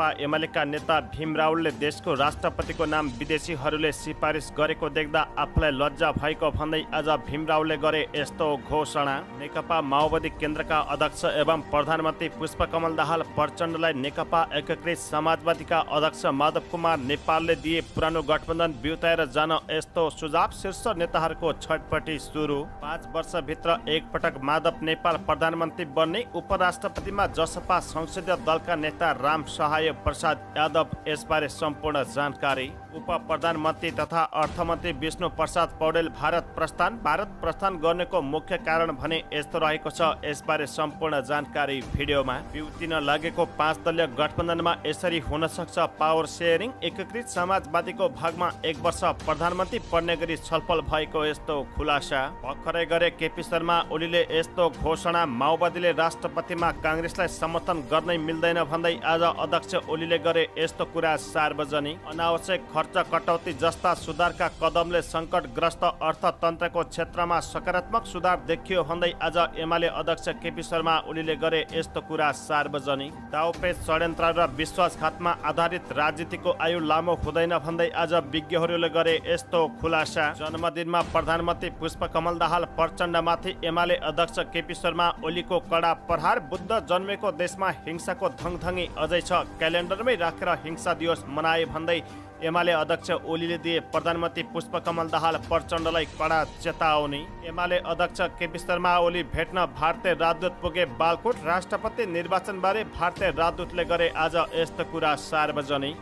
नेकपा एमालेका नेता भीम रावलले देशको राष्ट्रपतिको नाम विदेशीहरूले सिफारिस गरेको देख्दा आफूलाई लज्जा भएको भन्दै आज भीम रावलले गरे यस्तो घोषणा। नेकपा माओवादी केन्द्रका अध्यक्ष एवं प्रधानमन्त्री पुष्पकमल दाहाल प्रचण्डलाई नेकपा एकीकृत समाजवादीका अध्यक्ष माधव कुमार नेपालले दिए पुरानो गठबन्धन बिउताएर जान यस्तो सुझाव शीर्ष नेताहरूको छटपटी सुरु। पाँच वर्षभित्र एकपटक माधव नेपाल प्रधानमन्त्री बन्ने उपराष्ट्रपतिमा जसपा संसदीय दलका नेता राम सहाय प्रसाद यादव यसबारे सम्पूर्ण जानकारी उप प्रधानमन्त्री तथा अर्थमन्त्री विष्णु प्रसाद पौडेल भारत प्रस्थान भारत प्रस्थान गर्नेको मुख्य कारण भने यस्तो रहेको छ। यसबारे सम्पूर्ण जानकारी भिडियोमा बिउतिन लागेको पाँच दलीय गठबन्धनमा यसरी हुन सक्छ पावर सेयरिङ एकीकृत समाजवादीको भागमा एक वर्ष प्रधानमन्त्री पर्ने गरी छलफल भएको यस्तो खुलासा। भर्खरै गरे केपी शर्मा ओलीले यस्तो घोषणा माओवादीले राष्ट्रपतिमा काङ्ग्रेसलाई समर्थन गर्नै मिल्दैन भन्दै आज अध्यक्ष ओलीले गरे यस्तो कुरा सार्वजनिक। अनावश्यक खर्च कटौती जस्ता सुधारका कदमले सङ्कटग्रस्त अर्थतन्त्रको क्षेत्रमा सकारात्मक सुधार देखियो भन्दै आज एमाले अध्यक्ष केपी शर्मा ओलीले गरे यस्तो कुरा सार्वजनिक। दाउपेच षड्यन्त्र र विश्वासघातमा आधारित राजनीतिको आयु लामो हुँदैन भन्दै आज विज्ञहरूले गरे यस्तो खुलासा। जन्मदिनमा प्रधानमन्त्री पुष्पकमल दाहाल प्रचण्डमाथि एमाले अध्यक्ष केपी शर्मा ओलीको कडा प्रहार बुद्ध जन्मेको देशमा हिंसाको धङधङी अझै छ। क्यालेन्डरमै राखेर हिंसा दिवस मनाए भन्दै एमाले अध्यक्ष ओलीले दिए प्रधानमन्त्री पुष्पकमल दाहाल प्रचण्डलाई कडा चेतावनी। एमाले अध्यक्ष केपी शर्मा ओली भेट्न भारतीय राजदूत पुगे बालकोट राष्ट्रपति निर्वाचनबारे भारतीय राजदूतले गरे आज यस्तो कुरा सार्वजनिक।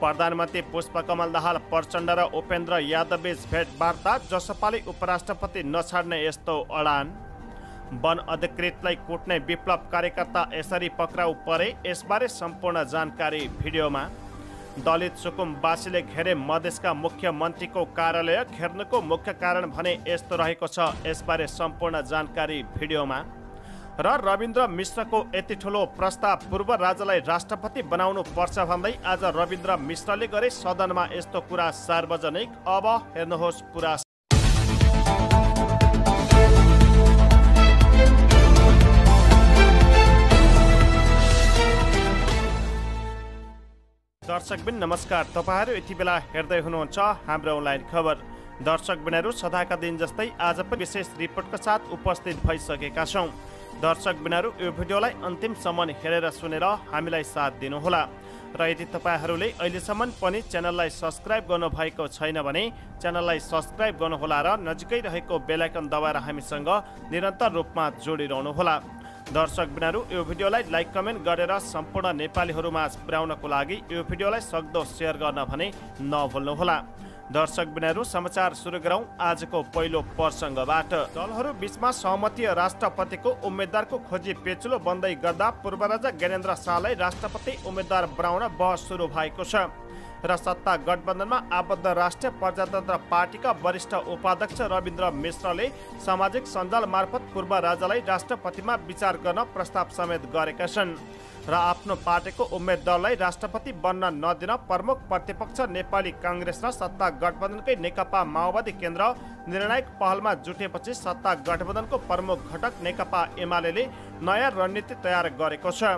प्रधानमन्त्री पुष्पकमल दाहाल प्रचण्ड र उपेन्द्र यादवबीच भेटवार्ता जसपाले उपराष्ट्रपति नछाड्ने यस्तो अडान। वन अधिकृतलाई कुट्ने विप्लव कार्यकर्ता यसरी पक्राउ परे यसबारे सम्पूर्ण जानकारी भिडियोमा। दलित सुकुमवासीले घेरे मधेसका मुख्यमन्त्रीको कार्यालय घेर्नुको मुख्य कारण भने यस्तो रहेको छ यसबारे सम्पूर्ण जानकारी भिडियोमा। र रविन्द्र मिश्रको यति ठुलो प्रस्ताव पूर्व राजालाई राष्ट्रपति बनाउनु पर्छ भन्दै आज रविन्द्र मिश्रले गरे सदनमा यस्तो कुरा सार्वजनिक। अब हेर्नुहोस् पुरा दर्शकबिन नमस्कार। तपाईँहरू यति बेला हेर्दै हुनुहुन्छ हाम्रो अनलाइन खबर। दर्शकबिनहरू सदाका दिन जस्तै आज पनि विशेष रिपोर्टका साथ उपस्थित भइसकेका छौँ। दर्शकबिनहरू यो भिडियोलाई अन्तिमसम्म हेरेर सुनेर हामीलाई साथ दिनुहोला। र यदि तपाईँहरूले अहिलेसम्म पनि च्यानललाई सब्सक्राइब गर्नुभएको छैन भने च्यानललाई सब्सक्राइब गर्नुहोला र नजिकै रहेको बेलायकन दबाएर हामीसँग निरन्तर रूपमा जोडिरहनुहोला। दर्शक बिनाहरू यो भिडियोलाई लाइक कमेन्ट गरेर सम्पूर्ण नेपालीहरूमा पुर्याउनको लागि यो भिडियोलाई सक्दो सेयर गर्न भने नभुल्नुहोला। दर्शक बिनाहरू समाचार सुरु गरौँ आजको पहिलो प्रसङ्गबाट। दलहरू बिचमा सहमति राष्ट्रपतिको उम्मेद्वारको खोजी पेचुलो बन्दै गर्दा पूर्व राजा ज्ञानेन्द्र शाहलाई राष्ट्रपति उम्मेद्वार बनाउन बहस सुरु भएको छ। र सत्ता गठबन्धनमा आबद्ध राष्ट्रिय प्रजातन्त्र पार्टीका वरिष्ठ उपाध्यक्ष रविन्द्र मिश्रले सामाजिक सञ्जाल मार्फत पूर्व राजालाई राष्ट्रपतिमा विचार गर्न प्रस्ताव समेत गरेका छन्। र आफ्नो पार्टीको उम्मेद्वारलाई राष्ट्रपति बन्न नदिन प्रमुख प्रतिपक्ष नेपाली काङ्ग्रेस र सत्ता गठबन्धनकै नेकपा माओवादी केन्द्र निर्णायक पहलमा जुटेपछि सत्ता गठबन्धनको प्रमुख घटक नेकपा एमाले नयाँ रणनीति तयार गरेको छ।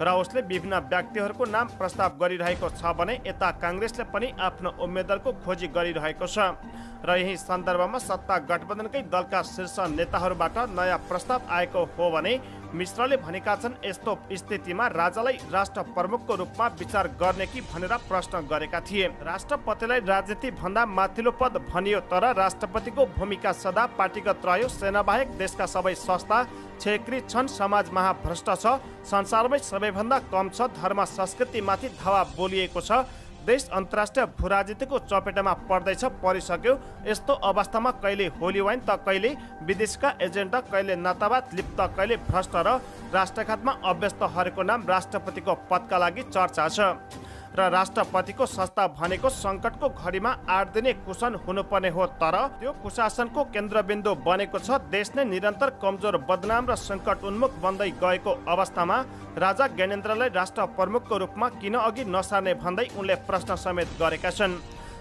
र उसले विभिन्न व्यक्तिहरूको नाम प्रस्ताव गरिरहेको छ भने यता काङ्ग्रेसले पनि आफ्नो उम्मेद्वारको खोजी गरिरहेको छ। र यही सन्दर्भमा सत्ता गठबन्धनकै दलका शीर्ष नेताहरूबाट नयाँ प्रस्ताव आएको हो भने मिश्रले भनेका छन् यस्तो स्थितिमा राजालाई राष्ट्र प्रमुखको रूपमा विचार गर्ने कि भनेर प्रश्न गरेका थिए। राष्ट्रपतिलाई राजनीति भन्दा माथिल्लो पद भनियो तर राष्ट्रपतिको भूमिका सदा पार्टीगत रह्यो। सेनाबाहेक देशका सबै संस्था छेकृत छन् समाज महाभ्रष्ट छ संसारमै सबैभन्दा कम छ धर्म संस्कृतिमाथि धावा बोलिएको छ। देश अन्तर्राष्ट्रिय भू राजनीतिको चपेटामा पर्दैछ परिसक्यो। यस्तो अवस्थामा कहिले होली वाइन त कहिले विदेशका एजेन्ट कहिले नतावाद लिप्त कहिले भ्रष्ट र राष्ट्रघातमा अभ्यस्त हरेको नाम राष्ट्रपतिको पदका लागि चर्चा छ। र राष्ट्रपतिको संस्था भनेको सङ्कटको घडीमा आठ दिने कुशन हुनुपर्ने हो। तर त्यो कुशासनको केन्द्रबिन्दु बनेको छ। देश नै निरन्तर कमजोर बदनाम र सङ्कट उन्मुख बन्दै गएको अवस्थामा राजा ज्ञानेन्द्रलाई राष्ट्र प्रमुखको रूपमा किन अघि नसार्ने भन्दै उनले प्रश्न समेत गरेका छन्।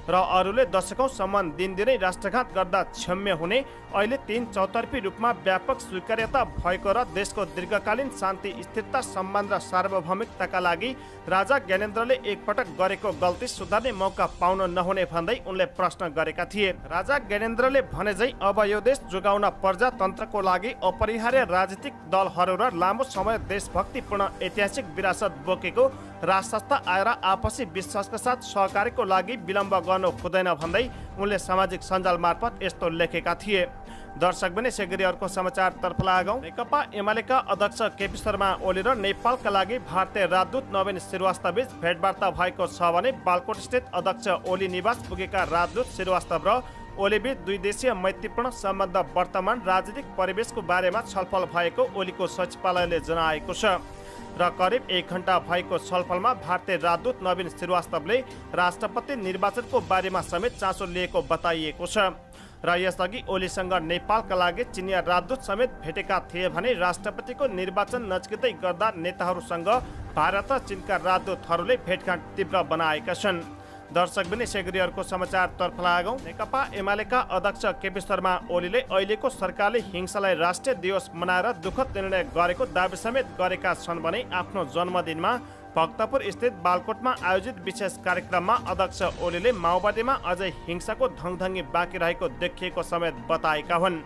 र अरूले दशकौँसम्म दिनदिनै राष्ट्रघात गर्दा क्षम्य हुने अहिले तिन चौतर्फी रूपमा व्यापक स्वीकार्यता भएको र देशको दीर्घकालीन शान्ति स्थिरता सम्मान र सार्वभौमिकताका लागि राजा ज्ञानेन्द्रले एकपटक गरेको गल्ती सुधार्ने मौका पाउन नहुने भन्दै उनले प्रश्न गरेका थिए। राजा ज्ञानेन्द्रले भने झै अब यो देश जोगाउन प्रजातन्त्रको लागि अपरिहार्य राजनीतिक दलहरू र लामो समय देशभक्तिपूर्ण ऐतिहासिक विरासत बोकेको राजसंस्था आएर आपसी विश्वासका साथ सहकारीको लागि विलम्ब गर्नु हुँदैन भन्दै उनले सामाजिक सञ्जाल मार्फत यस्तो लेखेका थिए। दर्शक पनि सेगरी अर्को समाचारतर्फ लागौँ नेकपा एमालेका अध्यक्ष केपी शर्मा ओली र नेपालका लागि भारतीय राजदूत नवीन श्रीवास्तवबीच भेटवार्ता भएको छ भने बालकोट स्थित अध्यक्ष ओली निवास पुगेका राजदूत श्रीवास्तव र ओलीबीच दुई देशीय मैत्रीपूर्ण सम्बन्ध वर्तमान राजनीतिक परिवेशको बारेमा छलफल भएको ओलीको सचिवालयले जनाएको छ। र करिब एक घन्टा भएको छलफलमा भारतीय राजदूत नवीन श्रीवास्तवले राष्ट्रपति निर्वाचनको बारेमा समेत चासो लिएको बताइएको छ। र यसअघि ओलीसँग नेपालका लागि चिनिया राजदूत समेत भेटेका थिए भने राष्ट्रपतिको निर्वाचन नजिकै गर्दा नेताहरूसँग भारत र चिनका राजदूतहरूले भेटघाट तीव्र बनाएका छन्। दर्शक पनि सेग्रीहरूको समाचारतर्फ लागौँ। नेकपा एमालेका अध्यक्ष केपी शर्मा ओलीले अहिलेको सरकारले हिंसालाई राष्ट्रिय दिवस मनाएर दुःखद निर्णय गरेको दावी समेत गरेका छन् भने आफ्नो जन्मदिनमा भक्तपुर स्थित बालकोटमा आयोजित विशेष कार्यक्रममा अध्यक्ष ओलीले माओवादीमा अझै हिंसाको धङधङ्गी बाँकी रहेको देखिएको समेत बताएका हुन्।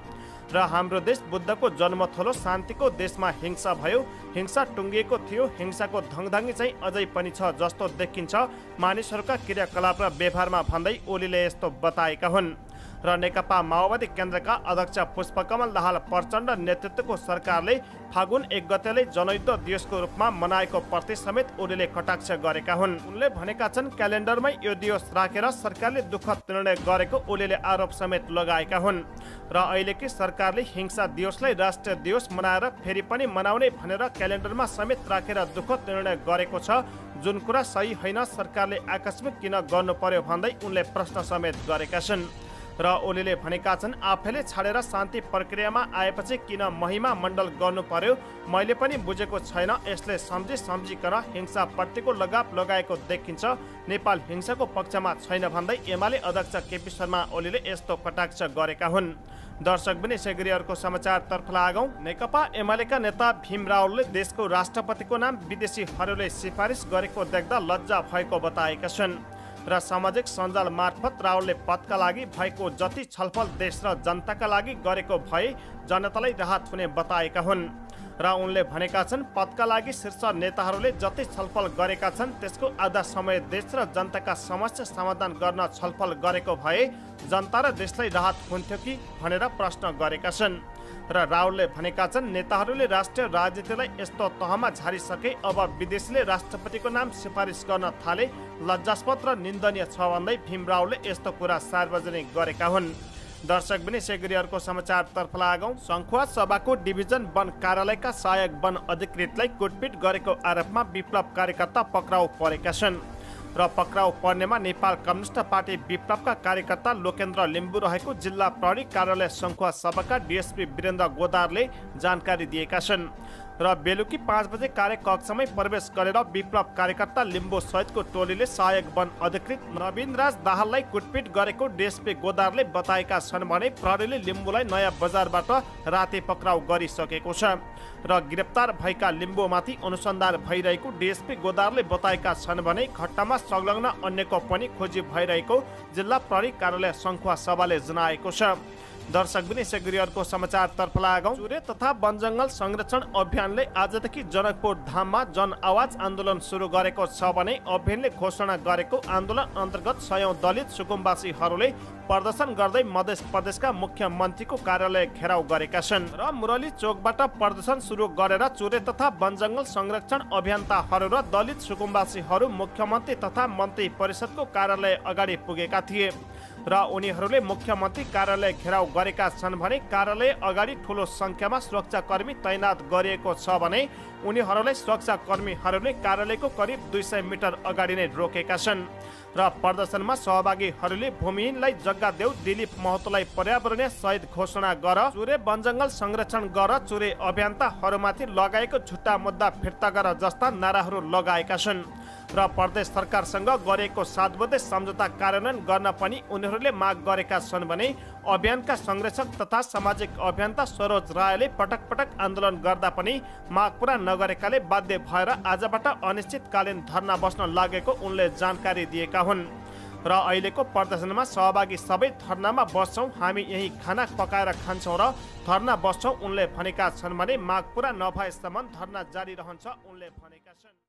र हाम्रो देश बुद्धको जन्मथलो शान्तिको देशमा हिंसा भयो हिंसा टुङ्गिएको थियो हिंसाको धङधङ्गी चाहिँ अझै पनि छ जस्तो देखिन्छ। मानिसहरूका क्रियाकलाप र व्यवहारमा भन्दै ओलीले यस्तो बताएका हुन्। र नेकपा माओवादी केन्द्रका अध्यक्ष पुष्पकमल दाहाल प्रचण्ड नेतृत्वको सरकारले फागुन एक गतेले जनयुद्ध दिवसको रूपमा मनाएको प्रति समेत ओलीले कटाक्ष गरेका हुन्। उनले भनेका छन् क्यालेन्डरमै यो दिवस राखेर सरकारले दुःखद निर्णय गरेको ओलीले आरोप समेत लगाएका हुन्। र अहिलेकै सरकारले हिंसा दिवसलाई राष्ट्रिय दिवस मनाएर फेरि पनि मनाउने भनेर क्यालेन्डरमा समेत राखेर दुःखद निर्णय गरेको छ जुन कुरा सही होइन सरकारले आकस्मिक किन गर्नु पर्यो भन्दै उनले प्रश्न समेत गरेका छन्। र ओलीले भनेका छन् आफैले छाडेर शान्ति प्रक्रियामा आएपछि किन महिमा मण्डल गर्नु पर्यो? मैले पनि बुझेको छैन यसले सम्झी सम्झिकन हिंसाप्रतिको लगाप लगाएको देखिन्छ। नेपाल हिंसाको पक्षमा छैन भन्दै एमाले अध्यक्ष केपी शर्मा ओलीले यस्तो कटाक्ष गरेका हुन्। दर्शक पनि सेग्रीहरूको समाचारतर्फ लागौँ नेकपा एमालेका नेता भीम रावलले देशको राष्ट्रपतिको नाम विदेशीहरूले सिफारिस गरेको देख्दा लज्जा भएको बताएका छन्। र सामाजिक सञ्जाल मार्फत रावलले पदका लागि भएको जति छलफल देश र जनताका लागि गरेको भए जनतालाई राहत हुने बताएका हुन्। र उनले भनेका छन् पदका लागि शीर्ष नेताहरूले जति छलफल गरेका छन् त्यसको आधा समय देश र जनताका समस्या समाधान गर्न छलफल गरेको भए जनता र देशलाई राहत हुन्थ्यो कि भनेर प्रश्न गरेका छन्। र रावलले भनेका छन् नेताहरूले राष्ट्रिय राजनीतिलाई यस्तो तहमा झारिसके अब विदेशीले राष्ट्रपतिको नाम सिफारिस गर्न थाले। लज्जास्पद र निन्दनीय छ भन्दै भीम रावलले यस्तो कुरा सार्वजनिक गरेका हुन्। दर्शक पनि सेग्रीहरूको समाचारतर्फ लागौँ सङ्खुवा सभाको डिभिजन वन कार्यालयका सहायक वन अधिकृतलाई कुटपिट गरेको आरोपमा विप्लव कार्यकर्ता पक्राउ परेका छन्। र पक्राउ पर्नेमा नेपाल कम्युनिस्ट पार्टी विप्लवका कार्यकर्ता लोकेन्द्र लिम्बू रहेको जिल्ला प्रहरी कार्यालय सङ्खुवा सभाका डिएसपी वीरेन्द्र गोदारले जानकारी दिएका छन्। र बेलुकी पाँच बजे कार्यकक्षमै प्रवेश गरेर विप्लव कार्यकर्ता लिम्बू सहितको टोलीले सहायक वन अधिकृत नवीन राज दाहाललाई कुटपिट गरेको डिएसपी गोदारले बताएका छन् भने प्रहरीले लिम्बूलाई नयाँ बजारबाट राति पक्राउ गरिसकेको छ र गिरफ्तार भएका लिम्बूमाथि अनुसन्धान भइरहेको डिएसपी गोदारले बताएका छन् भने घटनामा संलग्न अन्यको पनि खोजी भइरहेको जिल्ला प्रहरी कार्यालय सङ्खुवा सभाले जनाएको छ। दर्शक पनि सेगुरियरको समाचारतर्फ लागौँ। चुरे तथा वनजङ्गल संरक्षण अभियानले आजदेखि जनकपुर धाममा जन आवाज आन्दोलन सुरु गरेको छ भने अभियानले घोषणा गरेको आन्दोलन अन्तर्गत सयौँ दलित सुकुम्बासीहरूले प्रदर्शन गर्दै मध्य प्रदेशका मुख्यमन्त्रीको कार्यालय घेराउ गरेका छन्। र मुरली चोकबाट प्रदर्शन सुरु गरेर चुरे तथा वनजङ्गल संरक्षण अभियन्ताहरू र दलित सुकुम्बासीहरू मुख्यमन्त्री तथा मन्त्री परिषदको कार्यालय अगाडि पुगेका थिए। र उनीहरूले मुख्यमन्त्री कार्यालय घेराउ गरेका छन् भने कार्यालय अगाडि ठुलो सङ्ख्यामा सुरक्षाकर्मी तैनात गरिएको छ भने उनीहरूलाई सुरक्षाकर्मीहरूले कार्यालयको करिब दुई सय मिटर अगाडि नै रोकेका छन्। र प्रदर्शनमा सहभागीहरूले भूमिहीनलाई जग्गा देऊ दिलीप महतोलाई पर्यावरणीय शहीद घोषणा गर चुरे वनजङ्गल संरक्षण गर चुरे अभियन्ताहरूमाथि लगाएको झुट्टा मुद्दा फिर्ता गर जस्ता नाराहरू लगाएका छन्। र प्रदेश सरकारसँग गरेको सात बुधे सम्झौता कार्यान्वयन गर्न पनि उनीहरूले माग गरेका छन् भने अभियानका संरक्षक तथा सामाजिक अभियन्ता सरोज रायले पटक पटक आन्दोलन गर्दा पनि माग पुरा नगरेकाले बाध्य भएर आजबाट अनिश्चितकालीन धर्ना बस्न लागेको उनले जानकारी दिएका हुन्। र अहिलेको प्रदर्शनमा सहभागी सबै धर्नामा बस्छौँ हामी यही खाना पकाएर खान्छौँ र धर्ना बस्छौँ उनले भनेका छन् भने माग पुरा नभएसम्म धर्ना जारी रहन्छ उनले भनेका छन्।